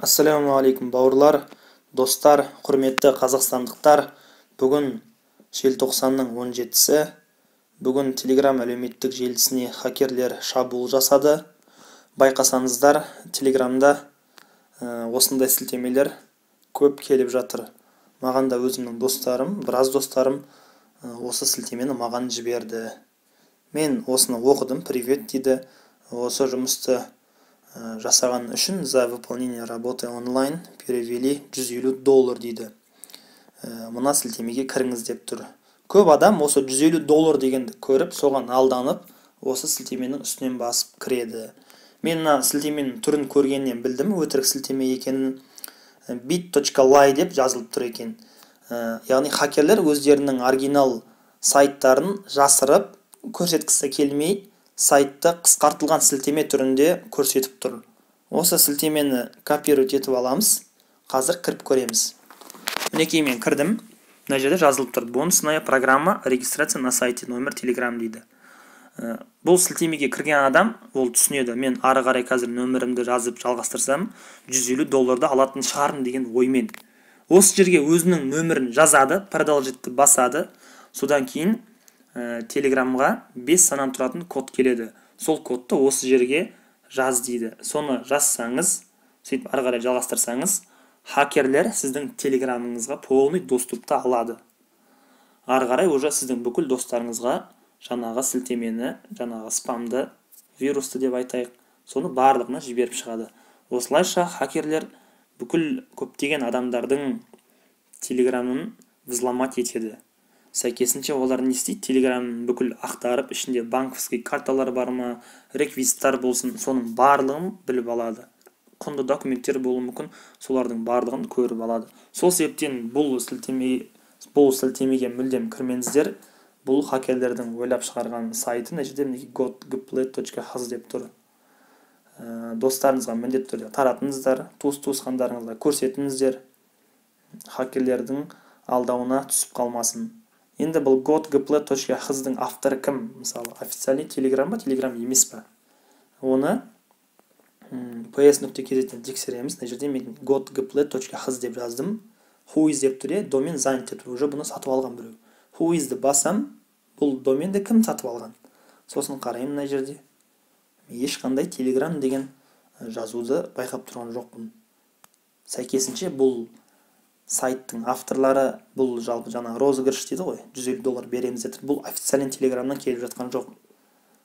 ассалаумағалейкум бауырлар достар құрметті қазақстандықтар. Бүгін желтоқсанның 17-сі бүгін телеграм әлеуметтік желісіне хакерлер шабуыл жасады. Байқасаңыздар телеграмда ә, осындай сілтемелер көп келіп жатыр. Маған да өзімнің достарым біраз достарым ә, осы сілтемені маған жіберді. Мен осыны оқыдым привет дейді. Осы жұмысты Э, жасаған үшін за выполнение работы онлайн перевели 150 доллар дейді. Э, мына сілтемеге кіріңіз деп тұр. Көп адам осы 150 доллар дегенді көріп соған алданып осы сілтеменің үстінен басып кіреді. Мен мына сілтеменің түрін көргеннен білдім өтірік сілтеме екенін э, bit.ly деп жазылып тұр екен. Яғни хакерлер өздерінің оригинал сайттарын жасырып көрсеткісі келмей сайтты қысқартылған сілтеме түрінде көрсетіп тұр. Осы сілтемені копировать етіп аламыз. Қазір кіріп көреміз. Мінекей мен кірдім. Мына жерде жазылып тұр бонусная программа регистрация на сайте номер телеграм дейді. Ә, бұл сілтемеге кірген адам ол түсінеді. Мен ары қарай қазір нөмірімді жазып жалғастырсам 150 долларды алатын шығармын деген оймен. Осы жерге өзінің нөмірін жазады продолжитті басады. Содан кейін ә, телеграмға 5 санан тұратын код келеді. Сол кодты осы жерге жаз дейді. Соны жазсаңыз сөйтіп ары қарай жалғастырсаңыз хакерлер сіздің телеграмыңызға полный доступты алады. Ары қарай уже сіздің бүкіл достарыңызға жаңағы сілтемені жаңағы спамды вирусты деп айтайық соны барлығына жіберіп шығады. Осылайша хакерлер бүкіл көптеген адамдардың телеграмын взломать етеді. Сәйкесінше олар не істейді? Телеграмын бүкіл ақтарып ішінде банковский карталар бар ма реквизиттар болсын соның барлығын біліп алады. Құнды документтер болуы мүмкін солардың барлығын көріп алады. Сол себептен бұл сілтеме бұл сілтемеге мүлдем кірмеңіздер. Бұл хакерлердің ойлап шығарған сайты haz деп тұр. Ә, достарыңызға міндетті түрде таратыңыздар туыс туысқандарыңызға көрсетіңіздер. Хакерлердің алдауына түсіп қалмасын. Енді бұл hdың авторы кім? Мысалы официальный телеграм ба телеграм емес па оны ps нүкте kz тексереміз. Мына жерде мен godgplet.hz деп жаздым. Who is деп тұр иә домен занят деп тұр. Уже бұны сатып алған біреу. Who isді басам бұл доменді кім сатып алған? Сосын қараймын мына жерде. Ешқандай телеграм деген жазуды байқап тұрған жоқпын. Сәйкесінше бұл сайттың авторлары бұл жалпы жаңағы розыгрыш дейді ғой 150 доллар береміз деп. Бұл официальный телеграмнан келіп жатқан жоқ.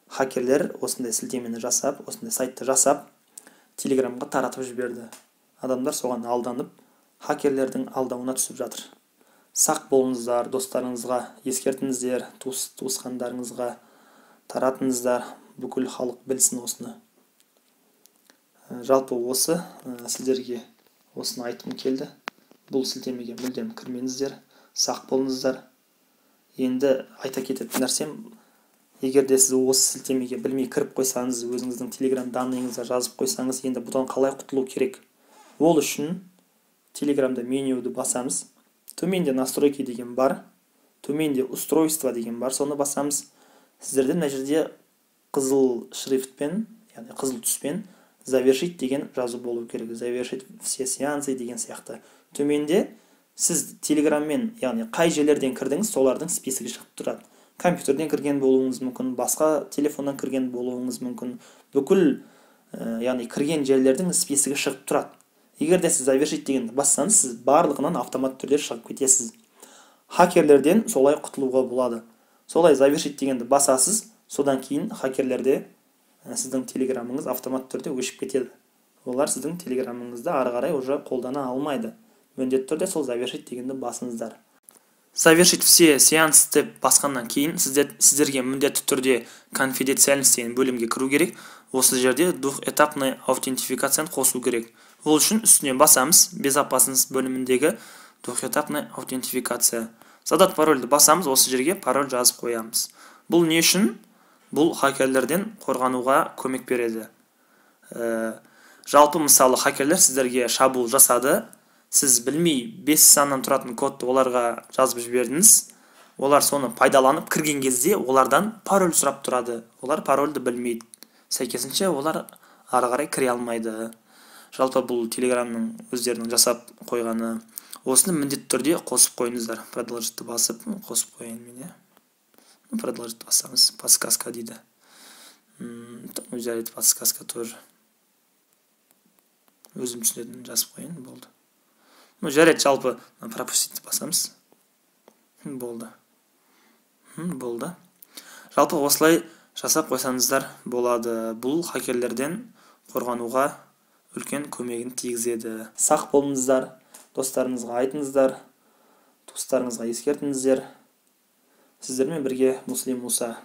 Хакерлер осындай сілтемені жасап осындай сайтты жасап телеграмға таратып жіберді. Адамдар соған алданып хакерлердің алдауына түсіп жатыр. Сақ болыңыздар достарыңызға ескертіңіздер туыс туысқандарыңызға. Таратыңыздар бүкіл халық білсін осыны. Жалпы осы сіздерге осыны айтқым келді. Бұл сілтемеге мүлдем кірмеңіздер сақ болыңыздар. Енді айта кететін нәрсем егер де сіз осы сілтемеге білмей кіріп қойсаңыз өзіңіздің телеграм данныйыңызды жазып қойсаңыз енді бұдан қалай құтылу керек? Ол үшін телеграмда менюді басамыз. Төменде настройки деген бар төменде устройство деген бар соны басамыз. Сіздерде мына жерде қызыл шрифтпен яғни қызыл түспен завершить деген жазу болу керек. Завершить все сеансы деген сияқты. Төменде сіз телеграммен яғни қай жерлерден кірдіңіз солардың списогі шығып тұрады. Компьютерден кірген болуыңыз мүмкін басқа телефоннан кірген болуыңыз мүмкін. Бүкіл ә, яғни кірген жерлердің списогі шығып тұрады. Егер де сіз завершить дегенді бассаңыз сіз барлығынан автоматты түрде шығып кетесіз. Хакерлерден солай құтылуға болады. Солай завершить дегенді басасыз содан кейін хакерлерде сіздің телеграмыңыз автоматты түрде өшіп кетеді. Олар сіздің телеграмыңызды ары қарай уже қолдана алмайды. Міндетті түрде сол завершить дегенді басыңыздар. Завершить все сеанс деп басқаннан кейін сіздер, сіздерге міндетті түрде конфиденциальность деген бөлімге кіру керек. Осы жерде двухэтапный аутентификацияны қосу керек. Ол үшін үстіне басамыз безопасность бөліміндегі двухэтапный аутентификация. Задат парольді басамыз осы жерге пароль жазып қоямыз. Бұл не үшін? Бұл хакерлерден қорғануға көмек береді. Ә, жалпы мысалы хакерлер сіздерге шабуыл жасады. Сіз білмей бес саннан тұратын кодты оларға жазып жібердіңіз. Олар соны пайдаланып кірген кезде олардан пароль сұрап тұрады. Олар парольді білмейді. Сәйкесінше олар ары қарай кіре алмайды. Жалпы бұл телеграмның өздерінің жасап қойғаны. Осыны міндетті түрде қосып қойыңыздар. Продолжитті басып қосып қояйын мен иә. Продолжить басамыз. Подсказка дейді. Взять подсказка тоже. Өзім түсінетінін жазып қояйын болды. Ну жарайды жалпы пропустить басамыз. Болды. Болды. Жалпы осылай жасап қойсаңыздар болады. Бұл хакерлерден қорғануға үлкен көмегін тигізеді. Сақ болыңыздар достарыңызға айтыңыздар туыстарыңызға ескертіңіздер. Сіздермен бірге муслим муса.